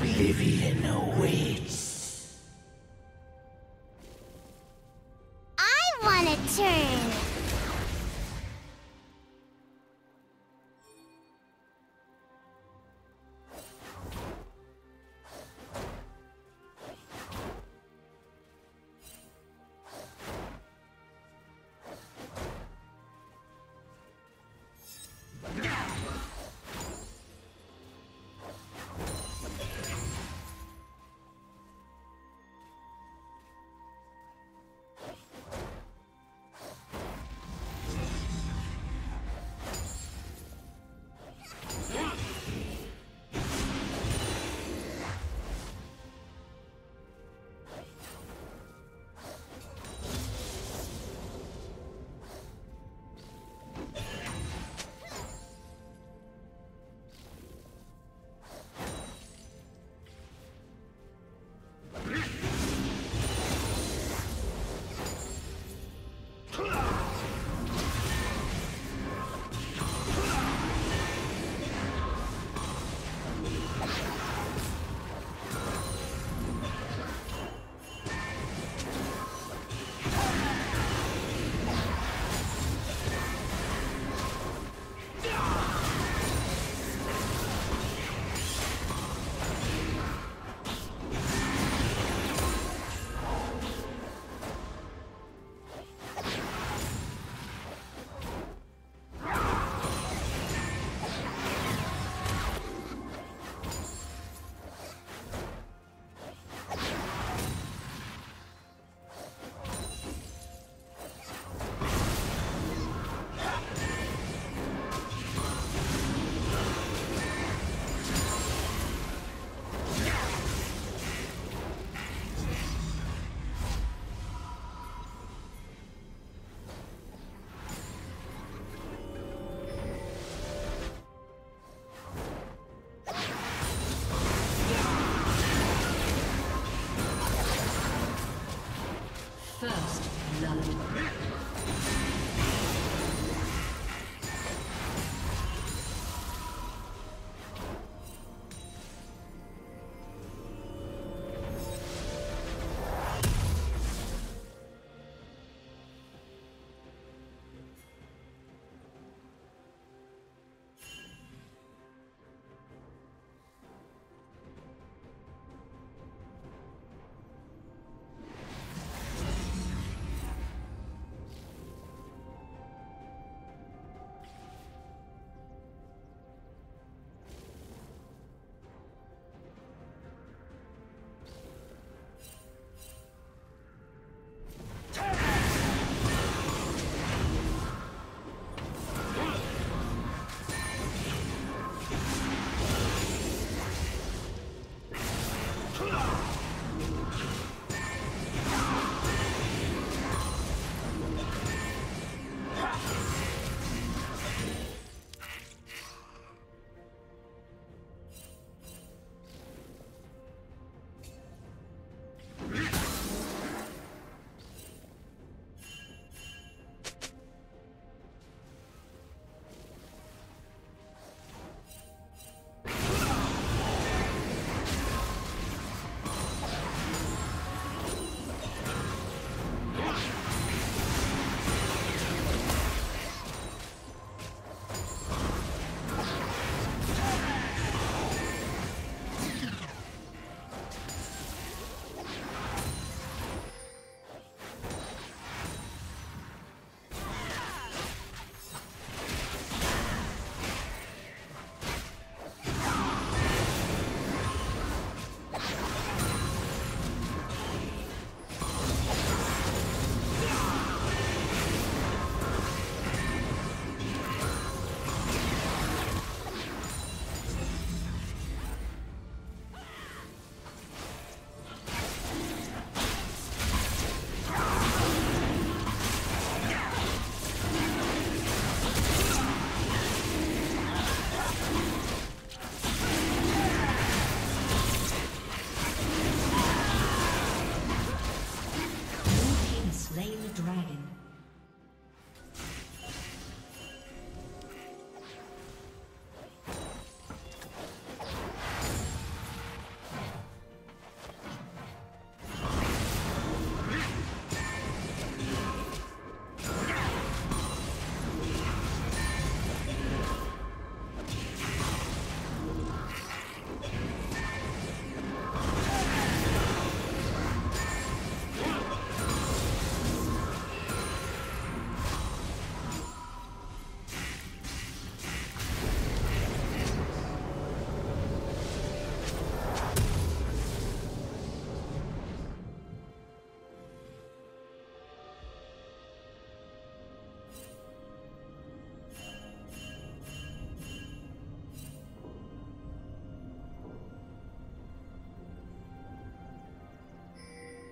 Oblivion awaits.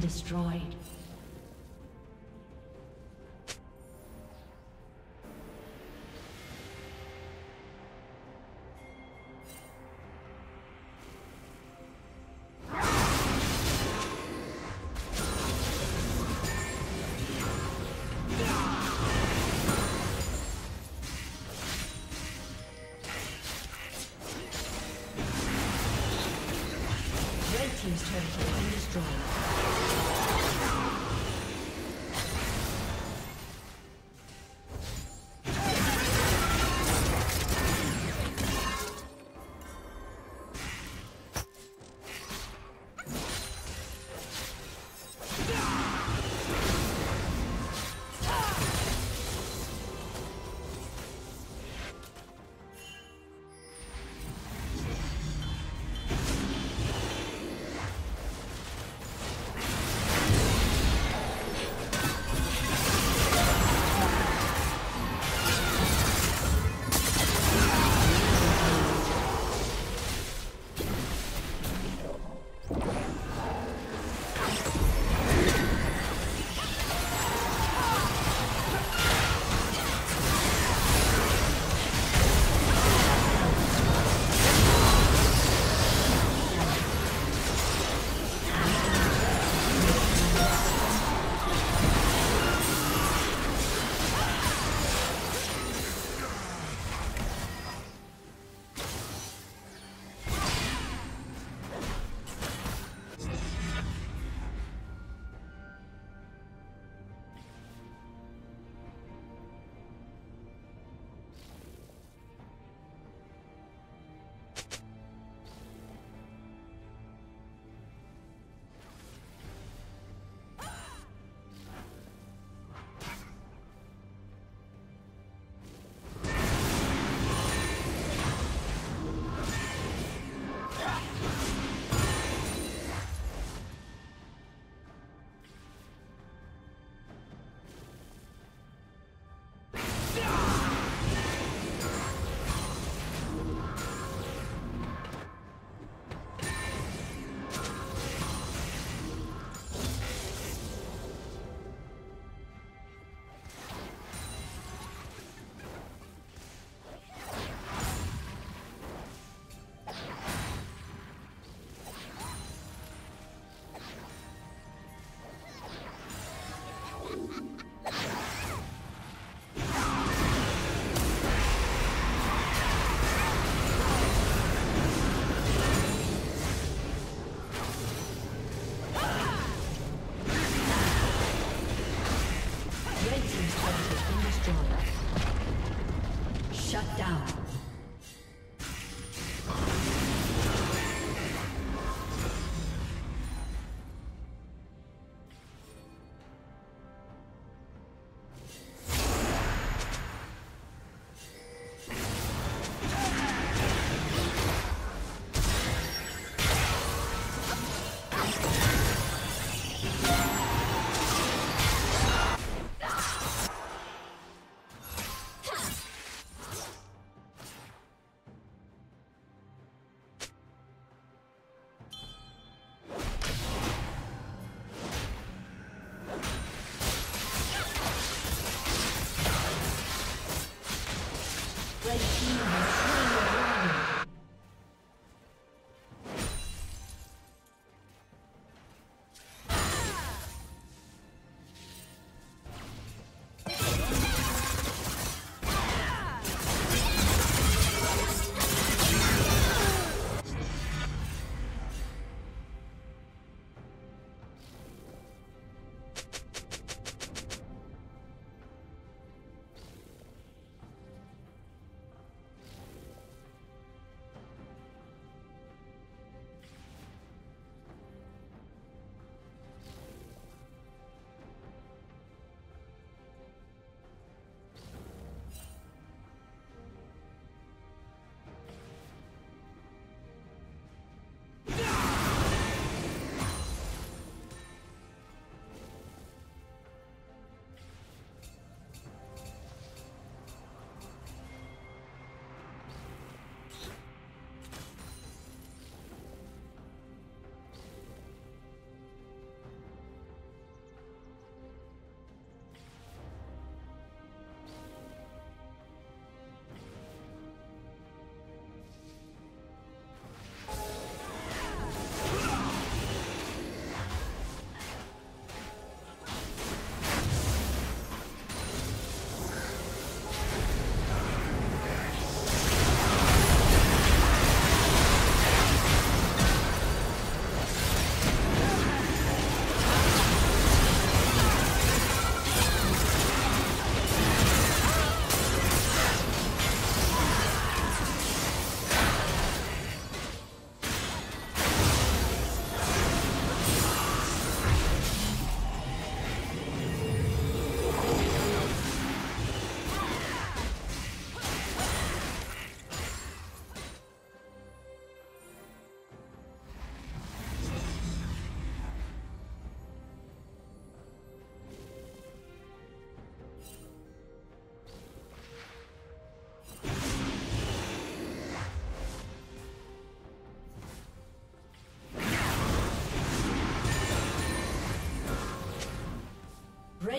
Destroyed.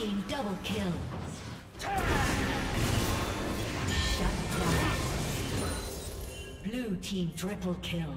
Double kill. Shut down. Blue team triple kill.